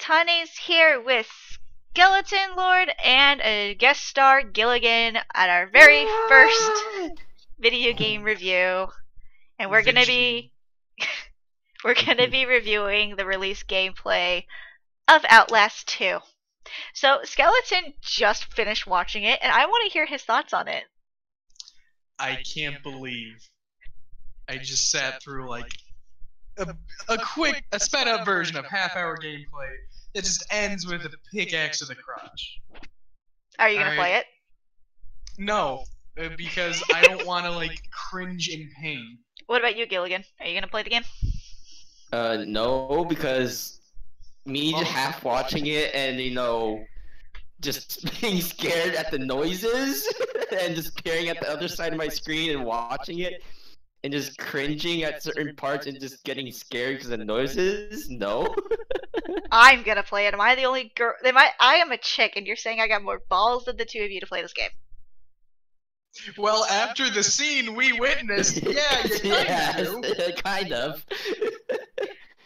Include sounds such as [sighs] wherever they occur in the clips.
Tane's here with Skeleton Lord and a guest star Gillagun at our very first video game review. And we're gonna be [laughs] we're gonna be reviewing the release gameplay of Outlast 2. So Skeleton just finished watching it and I want to hear his thoughts on it. I can't believe I just sat through like a, a quick, a sped up version of half hour gameplay that just ends with a pickaxe to the crotch. Are you gonna Alright. play it? No, uh, because I don't want to [laughs] like cringe in pain. What about you, Gillagun? Are you gonna play the game? Uh, no, because me just half watching it and you know, just [laughs] being scared at the noises [laughs] and just staring at the other side of my screen and watching it and just cringing at certain parts and just getting scared because of the noises. No. [laughs] I'm gonna play it. Am I the only girl? Am I? I am a chick, and you're saying I got more balls than the two of you to play this game. Well, after the scene we witnessed, [laughs] yeah, you kind yes, of do. [laughs] kind of.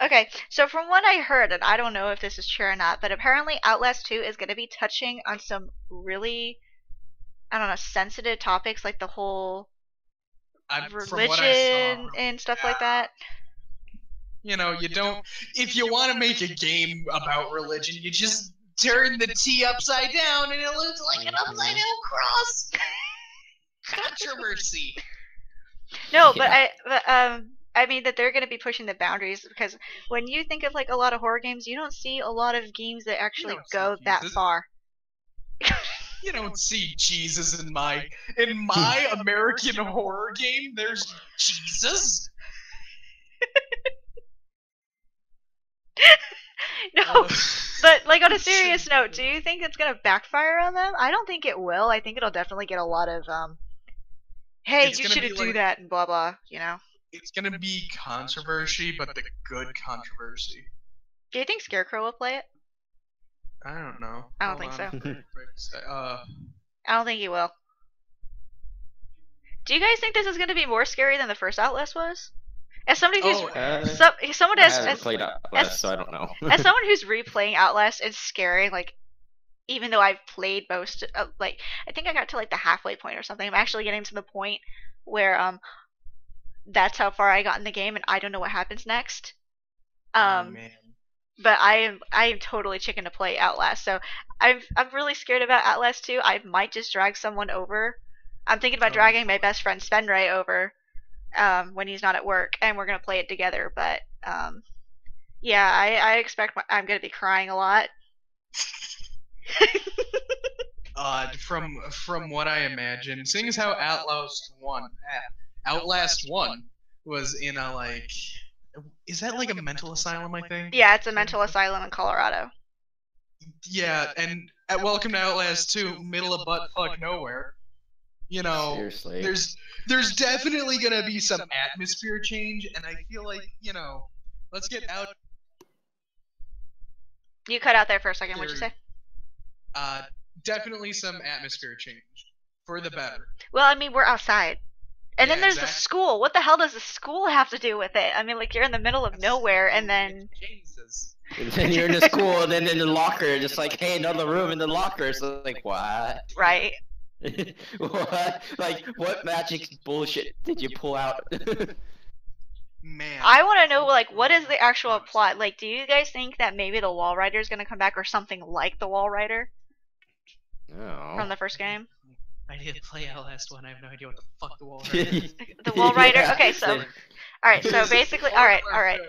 Okay, so from what I heard, and I don't know if this is true or not, but apparently Outlast 2 is gonna be touching on some really, I don't know, sensitive topics like the whole I, from what I religion saw, and stuff like that. you know, you don't. If you want to make a game about religion, you just turn the T upside down, and it looks like an upside down cross. Controversy. No, but Yeah. I, but, um, I mean that they're going to be pushing the boundaries because when you think of like a lot of horror games, you don't see a lot of games that actually go that far. [laughs] You don't see Jesus in my in [laughs] my American horror game. There's Jesus. [laughs] No, but like on a serious note, do you think it's going to backfire on them? I don't think it will. I think it'll definitely get a lot of um, hey, It's you shouldn't do like- that and blah blah. You know. it's gonna be controversy, but the good controversy. Do you think Scarecrow will play it? I don't know. I don't Hold think on. Uh, I don't think he will. Do you guys think this is going to be more scary than the first Outlast was? As somebody who's oh, Uh, some, someone I as, haven't as, played Outlast, so I don't know. [laughs] as someone who's [laughs] replaying Outlast, it's scary. Like, even though I've played most, of, like, I think I got to like the halfway point or something. I'm actually getting to the point where um, that's how far I got in the game, and I don't know what happens next. oh, Um, man. But I am I am totally chicken to play Outlast. So I'm I'm really scared about Outlast 2. I might just drag someone over. I'm thinking about Oh. dragging my best friend Svenray over um, when he's not at work, and we're gonna play it together. But um, yeah, I, I expect my, I'm gonna be crying a lot. [laughs] Uh, from from what I imagine, seeing as how Outlast one, Outlast one was in a like, is that like a mental asylum? I think. Yeah, it's a mental asylum in Colorado. Yeah, and at Welcome to Outlast 2, middle of butt fuck nowhere. You know, Seriously. there's there's definitely gonna be some atmosphere change, and I feel like you know, let's get out. You cut out there for a second. What'd you say? Uh, definitely some atmosphere change for the better. Well, I mean, we're outside. And then Yeah, there's the school. What the hell does the school have to do with it? I mean, like you're in the middle of nowhere, and then Jesus. And then you're in the school, and then in the locker, [laughs] just like, hey, another room in the locker. So like, what? right? [laughs] what? Like, what magic bullshit did you pull out? Man. I want to know, like, what is the actual plot? Like, do you guys think that maybe the Walrider is going to come back or something like the Walrider oh. from the first game? I didn't play Outlast one. I have no idea what the fuck the wall [laughs] The Wall [laughs] Rider? Okay, so- All right, so [laughs] basically, all right, all right,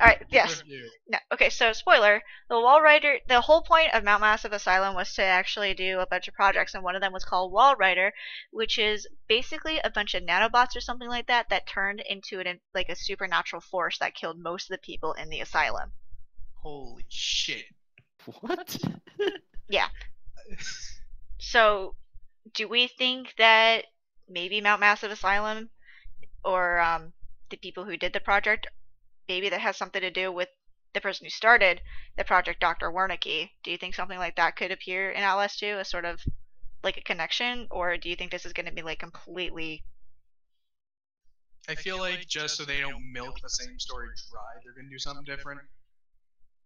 all right, yes. No, okay, so spoiler: the Walrider. The whole point of Mount Massive Asylum was to actually do a bunch of projects, and one of them was called Walrider, which is basically a bunch of nanobots or something like that that turned into an like a supernatural force that killed most of the people in the asylum. Holy shit. What? Yeah. So, do we think that maybe Mount Massive Asylum or um, the people who did the project, maybe that has something to do with the person who started the project, Dr. Wernicke? Do you think something like that could appear in Outlast 2 as sort of like a connection, or do you think this is going to be like completely? I feel like just so they don't milk the same story dry, they're gonna do something different.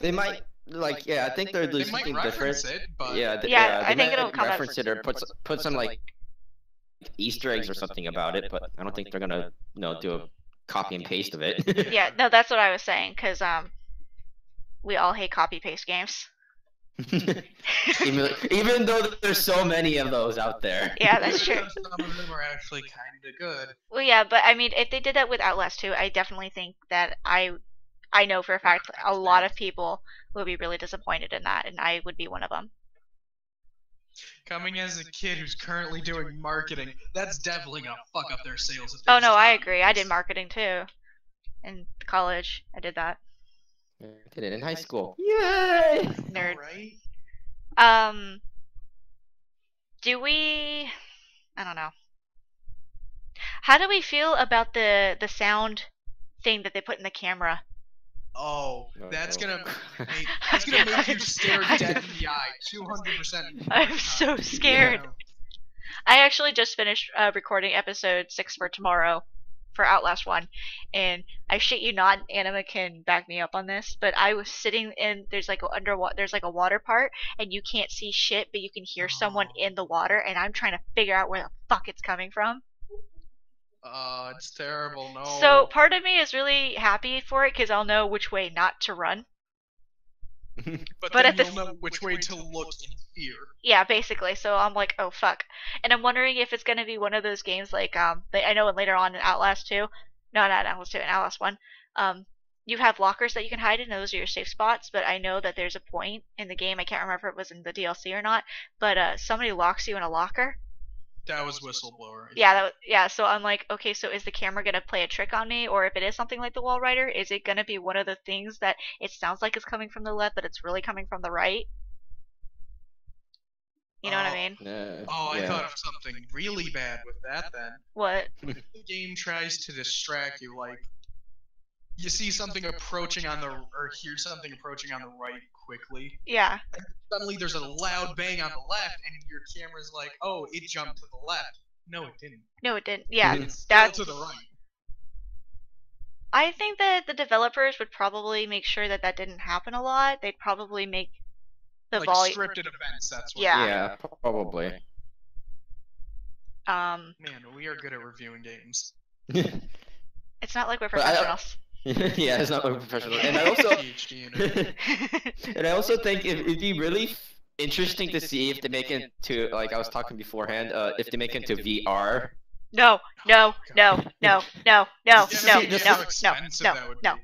They might like yeah. I think they're doing something different. it, but Yeah, th- Yeah, yeah. I they think it'll come up- reference it or put s- put some like Easter eggs or something about it, but I don't think they're gonna you know do a copy and paste of it. Yeah, no, that's what I was saying because um, we all hate copy paste games. [laughs] even even though there's so many of those out there. Yeah, that's true. [laughs] Some of them are actually kind of good. Well, yeah, but I mean, if they did that with Outlast 2, I definitely think that I, I know for a fact a lot of people would be really disappointed in that, and I would be one of them. Coming as a kid who's currently doing marketing, that's definitely gonna fuck up their sales. if Oh no, I agree. I did marketing too, in college. I did that. I did it in high school. Yay! Nerd. Right? Um, do we? I don't know. How do we feel about the the sound thing that they put in the camera? Oh, No, that's no. gonna [laughs] make, that's gonna make you stare [laughs] dead in the eye, two hundred percent. I'm so scared. I actually just finished uh, recording episode six for tomorrow for Outlast One, and I shit you not, Anima can back me up on this. But I was sitting in there's like a underwater there's like a water part, and you can't see shit, but you can hear someone Oh. in the water, and I'm trying to figure out where the fuck it's coming from. Uh, it's terrible. No. So part of me is really happy for it because I'll know which way not to run. [laughs] but, but then at the you'll know which way to look in fear. Yeah, basically. So I'm like, oh fuck. And I'm wondering if it's gonna be one of those games like um, they, I know later on in Outlast 2, no, not Outlast 2, in Outlast 1, um, you have lockers that you can hide in. Those are your safe spots. But I know that there's a point in the game. I can't remember if it was in the DLC or not. But uh, somebody locks you in a locker. That was whistleblower. I Yeah, that was, yeah. So I'm like, okay, so is the camera gonna play a trick on me, or if it is something like the Walrider, is it gonna be one of the things that it sounds like it's coming from the left, but it's really coming from the right? You know what I Oh. mean? Uh, Oh, I yeah. thought of something really bad with that. Then What? the game tries to distract you, like you see something approaching on the or hear something approaching on the right quickly. Yeah. Suddenly, there's a loud bang on the left, and your camera's like, "Oh, it jumped to the left." No, it didn't. No, it didn't. Yeah. It's still that's. to the right. I think that the developers would probably make sure that that didn't happen a lot. They'd probably make the like volume. scripted events. That's what. Yeah. Yeah, probably. Um, Man, we are good at reviewing games. [laughs] it's not like we're But I- professionals. [laughs] yeah, it's not [laughs] like professional. And I also PhD in it. and I also think it, it'd be really interesting to see if they make it to like I was talking beforehand. Uh, if they make it to VR. no, no, no, no, no, no, Just no, just no, no, no, no.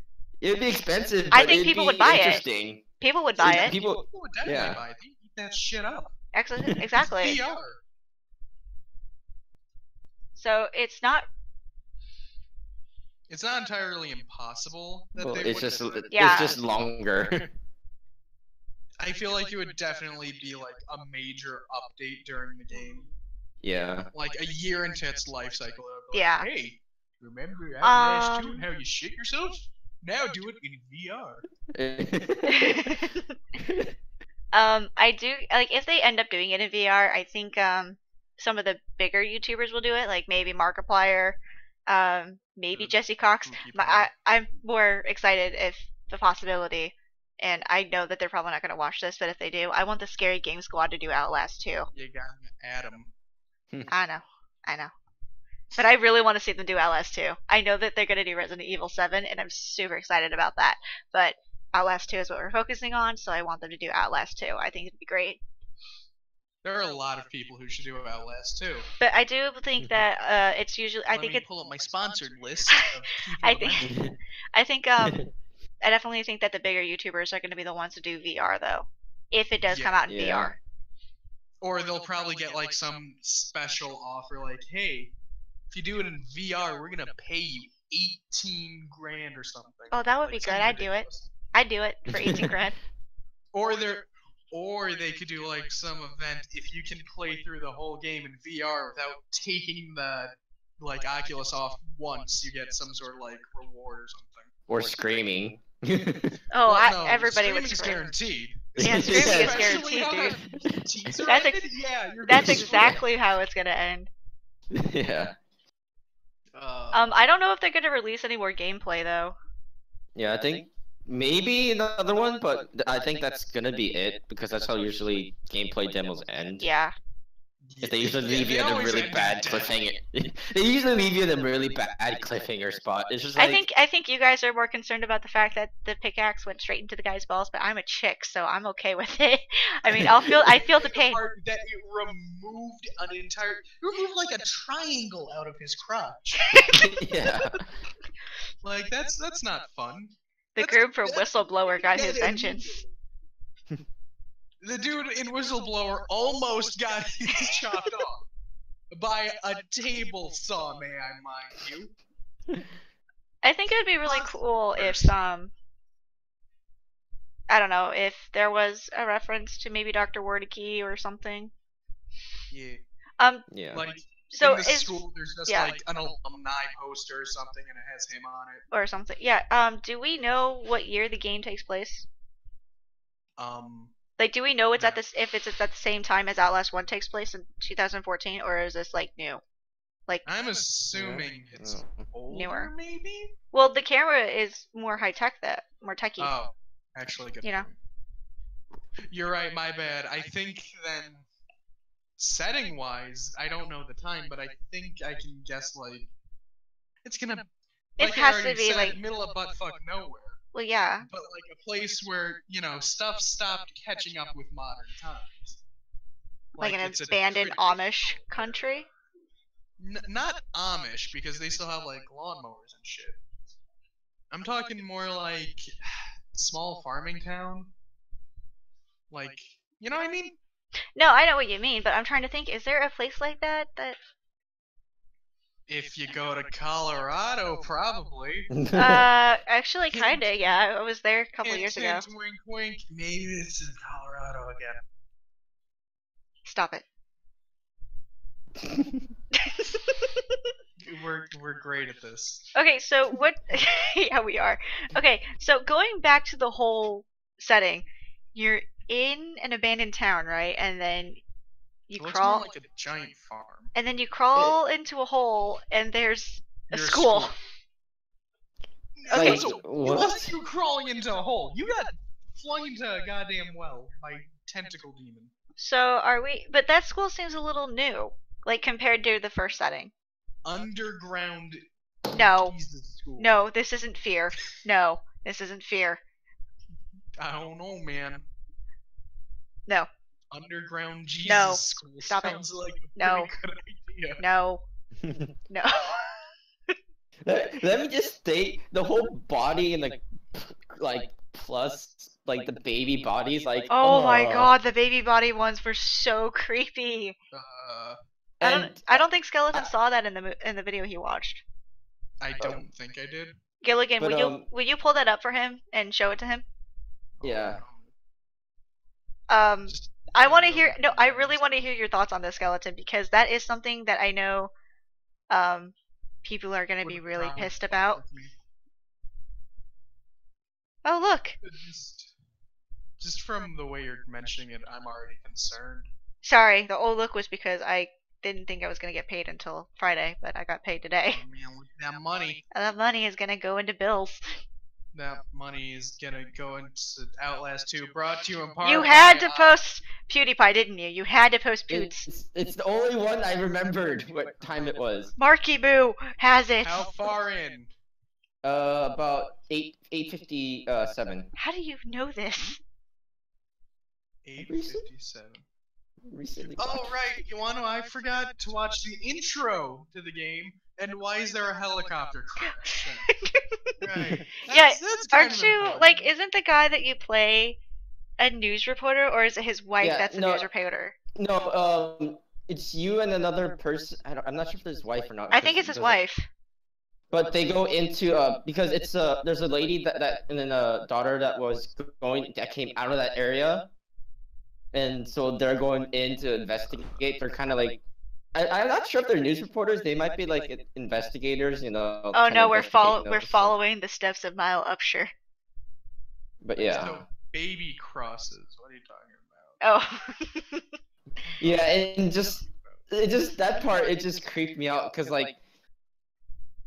It'd be expensive. I think people would buy it. interesting. People would buy it. People, People would definitely yeah. buy it. They eat that shit up. Ex- It's Exactly. [laughs] VR. So it's not. It's not entirely impossible that well, they it's would just do it. Yeah. it's just longer. [laughs] I feel like it would definitely be like a major update during the game. yeah. Like a year into its life cycle. it would be like, Yeah. Hey, remember Outlast 2 Um, and how you shit yourself? Now do it in VR. [laughs] um, I do like if they end up doing it in VR. I think um some of the bigger YouTubers will do it, like maybe Markiplier, um, maybe Good. Jesse Cox. My, I, I'm more excited if the possibility, and I know that they're probably not going to watch this, but if they do, I want the Scary Game Squad to do Outlast too. You got Adam. Hmm. I know, I know, but I really want to see them do Outlast too. I know that they're going to do Resident Evil 7, and I'm super excited about that. But Outlast 2 is what we're focusing on, so I want them to do Outlast 2. I think it'd be great. There are a lot of people who should do Outlast too. But I do think [laughs] that uh, it's usually. I Let think me it. pull up my sponsored list [laughs] of I think- [laughs] I think um, I definitely think that the bigger YouTubers are going to be the ones to do VR though, if it does Yeah. come out in Yeah. VR. Or they'll probably get like some special offer like, hey, if you do it in VR, we're gonna pay you eighteen grand or something. Oh, that would Like, be good. I'd do it. I'd do it for 18 grand. Or they're or they could do like some event if you can play through the whole game in VR without taking the like Oculus off once, you get some sort of like reward or something. or screaming. [laughs] Oh, Well, I, no, everybody would scream. guaranteed. Yeah, [laughs] streaming is guaranteed, on a teaser That's ex- yeah, you're That's gonna scream. exactly how it's gonna end. [laughs] yeah. Uh, Um, I don't know if they're gonna release any more gameplay though. Yeah, I think maybe another one, but I think that's gonna be it because that's how usually gameplay demos end. Yeah. If they usually leave you in a really bad cliffhanger. [laughs] they usually leave you in a really bad cliffhanger spot. It's just like I think I think you guys are more concerned about the fact that the pickaxe went straight into the guy's balls, but I'm a chick, so I'm okay with it. [laughs] I mean, I'll feel I feel [laughs] the pain. That it removed an entire, removed like a triangle out of his crotch. yeah. Like that's that's not fun. The That's- group for Whistleblower got his vengeance. [laughs] The dude in Whistleblower almost got [laughs] chopped off by a table saw, may I mind you. [laughs] I think it would be really cool if um I don't know, if there was a reference to maybe Dr. Wardikey or something. Yeah. Um. Yeah. Like So in the is school, there's just yeah. like an alumni poster or something, and it has him on it. or something. Yeah, um do we know what year the game takes place? Um, Like do we know it's at this if it's at the same time as Outlast 1 takes place in 2014 or is this like new? Like I'm assuming it's Oh. older, Newer. maybe. well, the camera is more high tech that more techy. Oh, actually, good. You know. You're right. My bad. I think then, setting wise, I don't know the time, but I think I can guess like it's gonna. It like has to be, said, like- middle of buttfuck nowhere, well, yeah. but like a place where you know stuff stopped catching up with modern times. Like, an it's abandoned Amish country. N- not Amish because they still have like lawnmowers and shit. I'm talking more like [sighs] small farming town. Like, you know what I mean? No, I know what you mean, but I'm trying to think is there a place like that that If you go to Colorado, probably. [laughs] Uh, actually, kinda. Yeah, I was there a couple Hint, years ago. Wink, wink. Maybe it's in Colorado again. Stop it. [laughs] We're we're great at this. Okay, so what? [laughs] yeah, we are. Okay, so going back to the whole setting, you're in an abandoned town, right? And then you It looks crawl, more like a giant farm. and then you crawl into a hole, and there's a Your school. [laughs] Okay. Like, So, it what? wasn't you crawling into a hole. You got flung into a goddamn well by tentacle demon. So are we? But that school seems a little new, like compared to the first setting. Underground. No. Jesus school. No, this isn't fear. No, this isn't fear. I don't know, man. No, Underground Jesus No. school Stop it. like a No. good idea. no, no. [laughs] [laughs] let, let me just state the whole body and the like plus like the baby bodies like Oh my uh, god, the baby body ones were so creepy. Uh, I don't. I don't think Skeleton I- saw that in the in the video he watched. I don't think I did. Gillagun, But, would you um, would you pull that up for him and show it to him? Yeah. Um, I want to hear. No, I really want to hear your thoughts on the skeleton because that is something that I know, um, people are gonna be really pissed about. Oh look, Just, just from the way you're mentioning it, I'm already concerned. sorry. The old look was because I didn't think I was gonna get paid until Friday, but I got paid today. Oh, man, look at that money. [laughs] That money is gonna go into bills. That money is gonna go into Outlast 2, brought to you in part You had to uh, post PewDiePie, didn't you? You had to post Pewds. it's, it's the only one I remembered what time it was. Marky Boo has it. How far in? Uh, about eight eight fifty uh seven. How do you know this? 857. Recently. Oh, watched. right. You want to? I forgot to watch the intro to the game. And why is there a helicopter crash? [laughs] right. [laughs] Yeah, That's- that's Aren't you important. like? Isn't the guy that you play a news reporter, or is it his wife Yeah, that's a no. news reporter? No, um, it's you and another person. I don't, I'm not sure if it's his wife or not. I think it's his there's a- wife. But they go into uh because it's uh there's a lady that that and then a daughter that was going that came out of that area, and so they're going in to investigate. They're kind of like. I, I'm not sure if they're news reporters. They might be like investigators, you know. Oh no, we're follow we're following the steps of Miles Upshur. But yeah, no baby crosses. What are you talking about? Oh. [laughs] yeah, and just it just that part it just creeped me out because like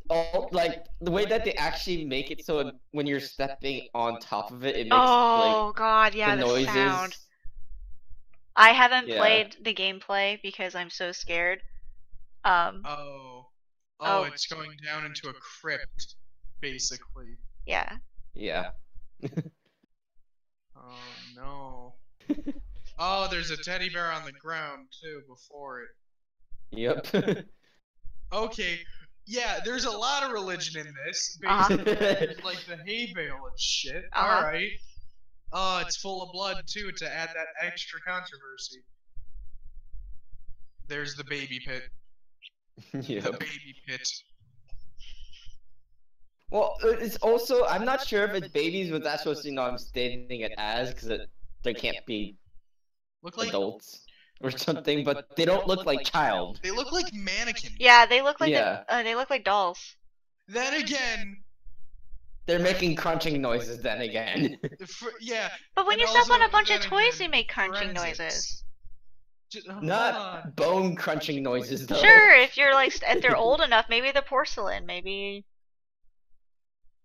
oh, like the way that they actually make it so when you're stepping on top of it, it makes Oh god, yeah, like the, the noises. sound. I haven't Yeah. played the gameplay because I'm so scared. Um, Oh. oh. Oh. it's going down into a crypt, basically. yeah. Yeah. [laughs] Oh no. [laughs] Oh, there's a teddy bear on the ground too before it. Yep. [laughs] Okay, yeah, there's a lot of religion in this. Uh-huh. Like the hay bale and shit. Uh-huh. All right. Oh, it's full of blood too to add that extra controversy. There's the baby pit. [laughs] Yeah. The baby pit. Well, uh, it's also I'm not sure if it's babies, but that's what you know I'm stating it as because it, they can't be Look like adults or something, but they don't look like child. they look like mannequins. Yeah, they look like Yeah. the, uh, they look like dolls. Then again, They're making crunching noises then again. [laughs] for, yeah. But when you step on a bunch of toys, again, they make crunching forensics. noises. Ju- hold on. Not bone crunching noises though. Sure, if you're like, st- if they're [laughs] old enough, maybe the porcelain, maybe.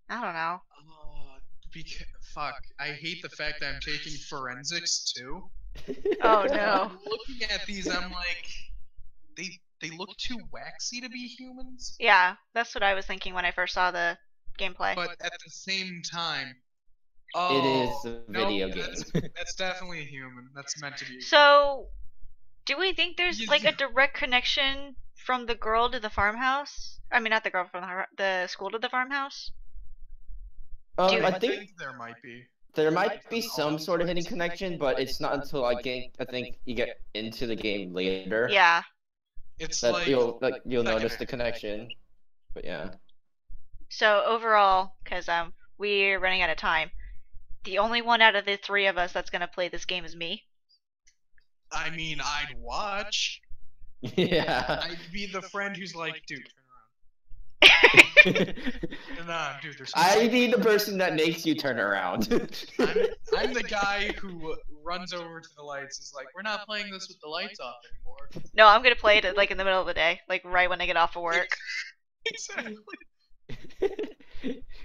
I don't know. Oh, beca- fuck. I hate the fact that I'm taking forensics too. Oh [laughs] no. I'm looking at these, I'm like, they they look too waxy to be humans, Yeah, that's what I was thinking when I first saw the gameplay. but at the same time, It oh, is a video that's- game. That's definitely a human. That's meant to be. So, do we think there's You- like a direct connection from the girl to the farmhouse? I mean, not the girl from the, the school to the farmhouse. Um, Dude, I think there might be. there might be some sort of hidden connection, but it's not until I get I think you get into the game later Yeah. It's that like you'll like you'll notice the connection. But yeah. So overall, because um we're running out of time, the only one out of the three of us that's gonna play this game is me. I mean, I'd watch. Yeah. I'd be the friend who's like, dude, turn [laughs] around. Nah, dude, there's. I'd be the person that makes you turn around. I'm, I'm the guy who runs over to the lights. Is like, we're not playing this with the lights off anymore. no, I'm gonna play it like in the middle of the day, like right when I get off of work. [laughs] exactly. [laughs]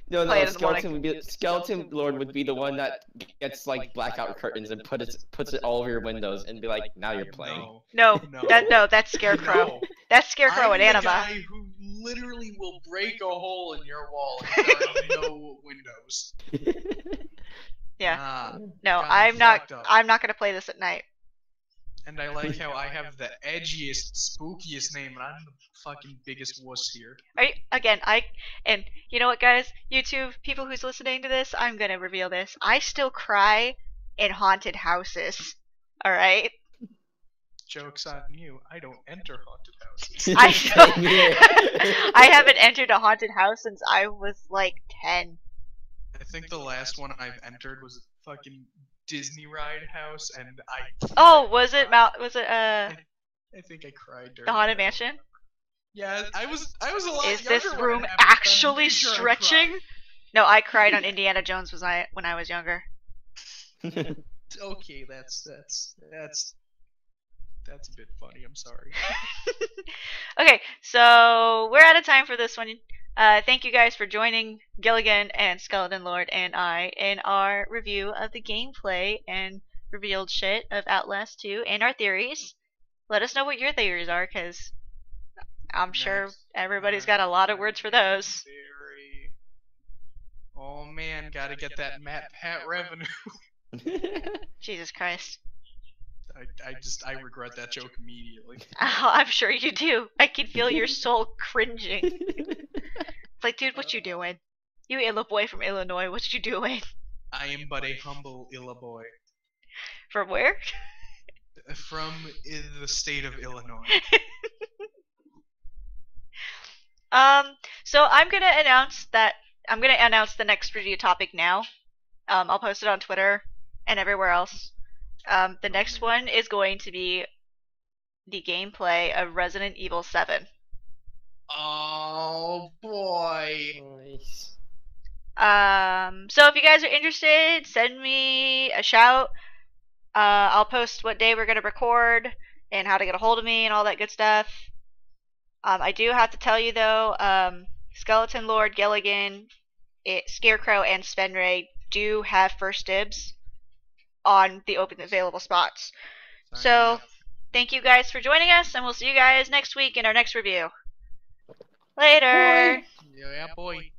no, no, it in the morning. skeleton would be skeleton lord would be the one that gets like blackout curtains and put it puts it all over your windows and be like, now you're playing. No. No, [laughs] No. that no, that's Scarecrow. No. That's Scarecrow I'm and the Anima. guy who literally will break a hole in your wall if there are no [laughs] windows. Yeah. Nah. No, got me I'm not. up. I'm not gonna play this at night. And I like how I have the [laughs] edgiest, spookiest name, and I'm the fucking biggest wuss here. Are you, again, I and you know what, guys, YouTube people who's listening to this, I'm gonna reveal this. I still cry in haunted houses. All right. Joke's on you. I don't enter haunted houses. I [laughs] Same here. [laughs] I haven't entered a haunted house since I was like ten. I think the last one I've entered was fucking Disney ride house, and I. Oh, was it Mount? Was it uh I think I cried during the haunted that. mansion? Yeah, I was. I was a lot Is this younger when it room happened, but I'm actually sure stretching? cried. No, I cried on [laughs] Indiana Jones was I when I was younger. [laughs] Okay, that's that's that's that's a bit funny. I'm sorry. [laughs] okay, so we're out of time for this one. Uh, thank you guys for joining Gillagun and Skeleton Lord and I in our review of the gameplay and revealed shit of Outlast 2 and our theories. Let us know what your theories are, because I'm sure Next. everybody's got a lot of words for those. Very. Oh man, gotta get that Matt Pat revenue. [laughs] Jesus Christ. I, I just I regret that joke immediately. [laughs] Oh, I'm sure you do. I can feel your soul cringing. It's [laughs] like, dude, what you doing? You Illa boy from Illinois, what you doing? I am but a humble Illa boy From where? from i- the state of Illinois. [laughs] Um, so I'm gonna announce that I'm gonna announce the next review topic now. Um, I'll post it on Twitter and everywhere else. Um, the next one is going to be the gameplay of Resident Evil 7. Oh boy. Nice. Um, so if you guys are interested, send me a shout. Uh, I'll post what day we're gonna record and how to get a hold of me and all that good stuff. Um, I do have to tell you though, um, Skeleton Lord, Gillagun, it, Scarecrow, and Svenray do have first dibs on the open available spots. So, thank you guys for joining us, and we'll see you guys next week in our next review. Later. yeah, boy.